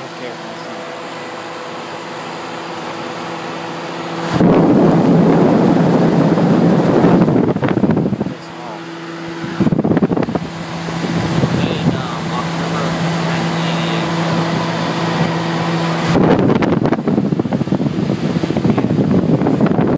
oke